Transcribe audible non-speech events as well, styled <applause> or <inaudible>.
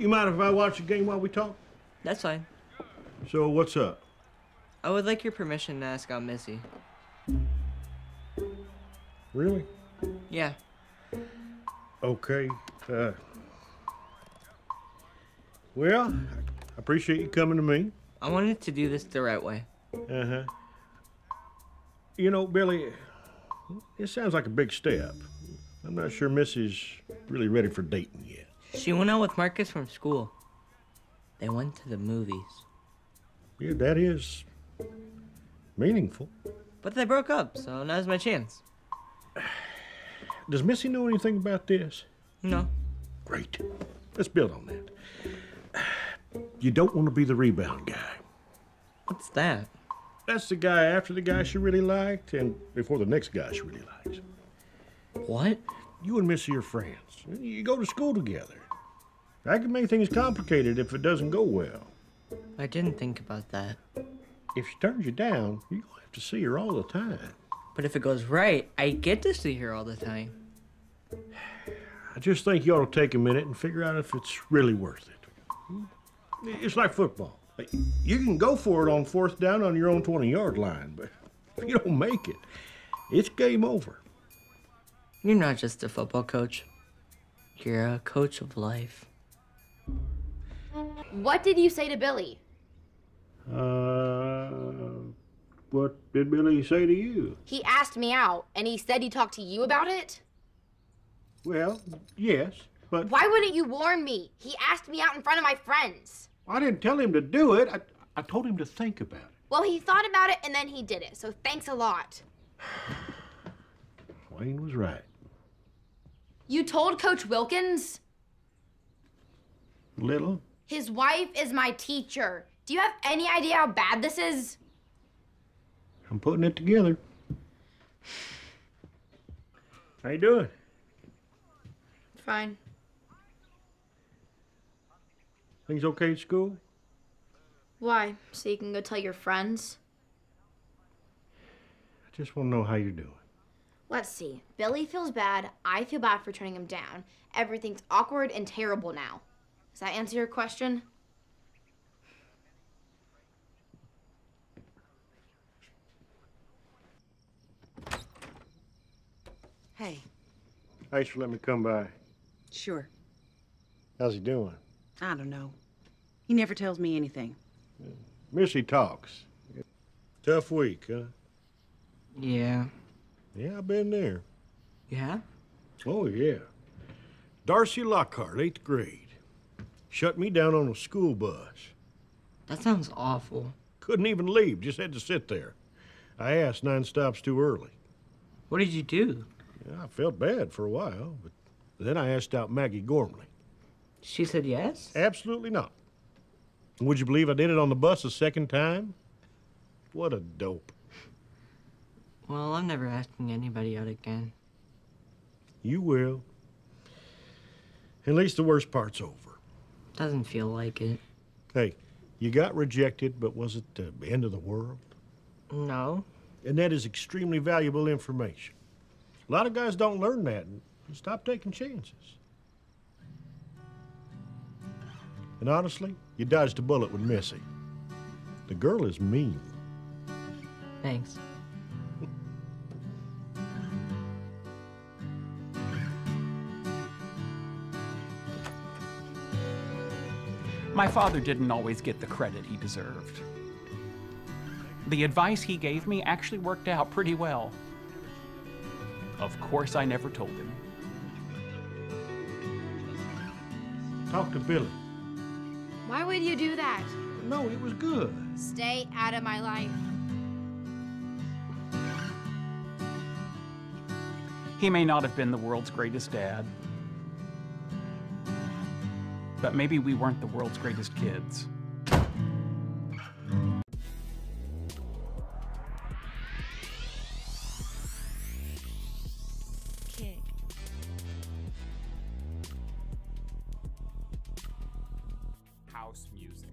You mind if I watch the game while we talk? That's fine. So what's up? I would like your permission to ask out Missy. Really? Yeah. Okay. Uh, well, I appreciate you coming to me. I wanted to do this the right way. Uh huh. You know, Billy, it sounds like a big step. I'm not sure Missy's really ready for dating yet. She went out with Marcus from school. They went to the movies. Yeah, that is meaningful. But they broke up, so now's my chance. Does Missy know anything about this? No. Great. Let's build on that. You don't want to be the rebound guy. What's that? That's the guy after the guy she really liked and before the next guy she really likes. What? You and Missy are friends. You go to school together. That can make things complicated if it doesn't go well. I didn't think about that. If she turns you down, you're going to have to see her all the time. But if it goes right, I get to see her all the time. I just think you ought to take a minute and figure out if it's really worth it. It's like football. You can go for it on fourth down on your own 20 yard line, but if you don't make it, it's game over. You're not just a football coach, you're a coach of life. What did you say to Billy? Uh, what did Billy say to you? He asked me out, and he said he talked to you about it? Well, yes, but Why wouldn't you warn me? He asked me out in front of my friends. I didn't tell him to do it. I, I told him to think about it. Well, he thought about it and then he did it, so thanks a lot. <sighs> Wayne was right. You told Coach Wilkins? Little? His wife is my teacher. Do you have any idea how bad this is? I'm putting it together. How you doing? Fine. Things okay at school? Why? So you can go tell your friends? I just want to know how you're doing. Let's see. Billy feels bad. I feel bad for turning him down. Everything's awkward and terrible now. Does that answer your question? Hey, Thanks for letting me come by. sure. How's he doing? I don't know. He never tells me anything. Missy talks. Tough week, huh? Yeah. Yeah, I've been there. Yeah? Oh, yeah. Darcy Lockhart, eighth grade. Shut me down on a school bus. That sounds awful. Couldn't even leave, just had to sit there. I asked nine stops too early. What did you do? Yeah, I felt bad for a while, but then I asked out Maggie Gormley. She said yes? Absolutely not. Would you believe I did it on the bus a second time? What a dope. Well, I'm never asking anybody out again. You will. At least the worst part's over. Doesn't feel like it. Hey, you got rejected, but was it the end of the world? No. And that is extremely valuable information. A lot of guys don't learn that and stop taking chances. And honestly, you dodged a bullet with Missy. The girl is mean. Thanks. My father didn't always get the credit he deserved. The advice he gave me actually worked out pretty well. Of course, I never told him. Talk to Billy. Why would you do that? No, it was good. Stay out of my life. He may not have been the world's greatest dad, but maybe we weren't the world's greatest kids. House music.